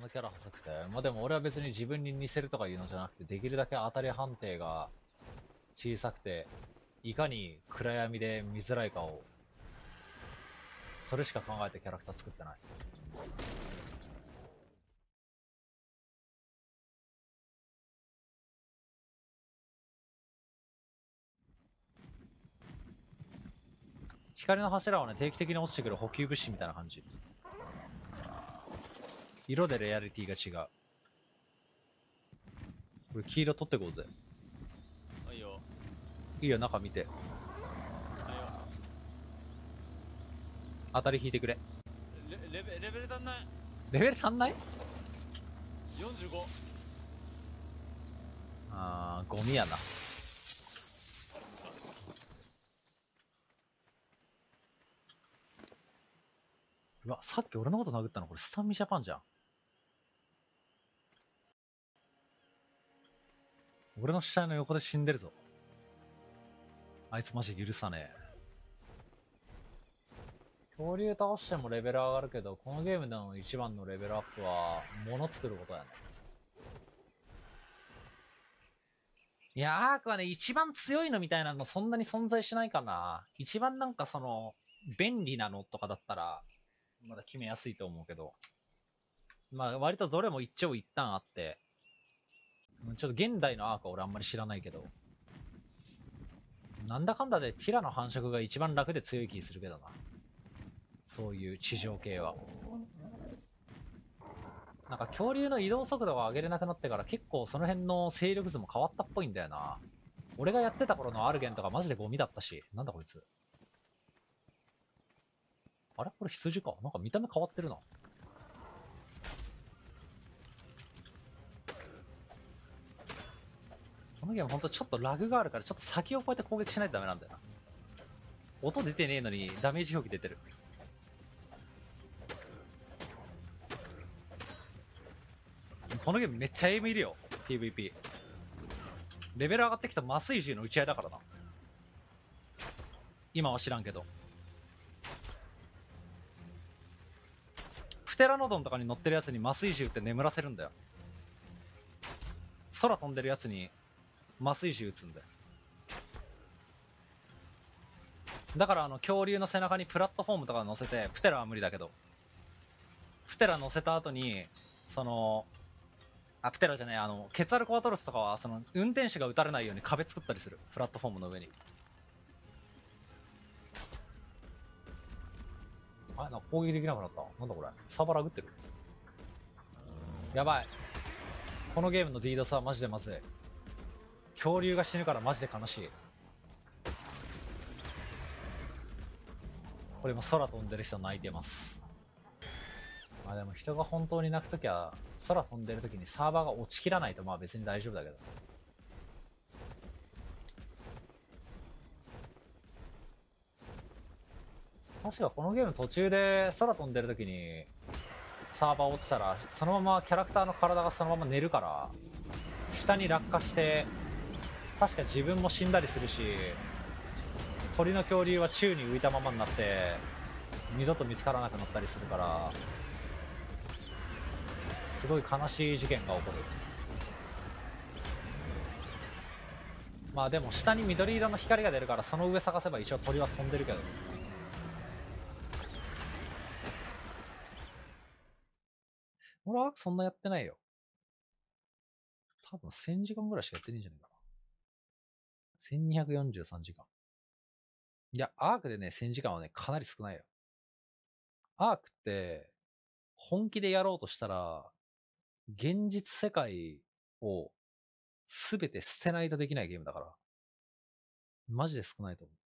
のキャラ細くて。まあでも俺は別に自分に似せるとかいうのじゃなくて、できるだけ当たり判定が小さくて、いかに暗闇で見づらいかを、それしか考えてキャラクター作ってない。光の柱はね、定期的に落ちてくる補給物資みたいな感じ。色でレアリティが違う。これ黄色取ってこうぜ。あいいよいいよ、中見て。当たり引いてくれ。レレベレベル足んない？レベル足んない？45あー、ゴミやな。うわ、さっき俺のこと殴ったのこれスタンミジャパンじゃん。俺の死体の横で死んでるぞ。あいつマジ許さねえ。恐竜倒してもレベル上がるけど、このゲームでの一番のレベルアップは、物作ることやね。いや、アークはね、一番強いのみたいなのそんなに存在しないかな。一番なんかその、便利なのとかだったら、まだ決めやすいと思うけど。まあ、割とどれも一長一短あって、ちょっと現代のアークは俺あんまり知らないけど、なんだかんだでティラの繁殖が一番楽で強い気するけどな。そういう地上系は。なんか恐竜の移動速度が上げれなくなってから結構その辺の勢力図も変わったっぽいんだよな。俺がやってた頃のアルゲンとかマジでゴミだったし。なんだこいつ。あれ？これ羊か？なんか見た目変わってるな。のゲームほんとちょっとラグがあるからちょっと先をこうやって攻撃しないとダメなんだよな。音出てねえのにダメージ表記出てる。このゲームめっちゃエイムいるよ。PVP。レベル上がってきた麻酔銃の打ち合いだからな。今は知らんけど。プテラノドンとかに乗ってるやつに麻酔銃って眠らせるんだよ。空飛んでるやつに麻酔銃撃つんだよ。だからあの恐竜の背中にプラットフォームとか乗せて、プテラは無理だけど、プテラ乗せた後に、その、あ、プテラじゃねえ、あの、ケツアルコアトロスとかは、その、運転手が撃たれないように壁作ったりする。プラットフォームの上に。あれ、なんか攻撃できなくな？った。なんだこれ。サーバーラグってる。やばい。このゲームの DDoS はマジでまずい。恐竜が死ぬからマジで悲しい。これ今空飛んでる人泣いてます。まあでも人が本当に泣くときは、空飛んでるときにサーバーが落ちきらないとまあ別に大丈夫だけど。確かこのゲーム途中で空飛んでるときにサーバー落ちたら、そのままキャラクターの体がそのまま寝るから、下に落下して、確か自分も死んだりするし、鳥の恐竜は宙に浮いたままになって、二度と見つからなくなったりするから、すごい悲しい事件が起こる。まあでも下に緑色の光が出るからその上探せば一応鳥は飛んでるけど。俺はそんなやってないよ。多分1000時間ぐらいしかやってねえんじゃないか。1243時間。いや、アークでね、1000時間はね、かなり少ないよ。アークって、本気でやろうとしたら、現実世界をすべて捨てないとできないゲームだから。マジで少ないと思う。